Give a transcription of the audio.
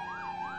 Oh, my God.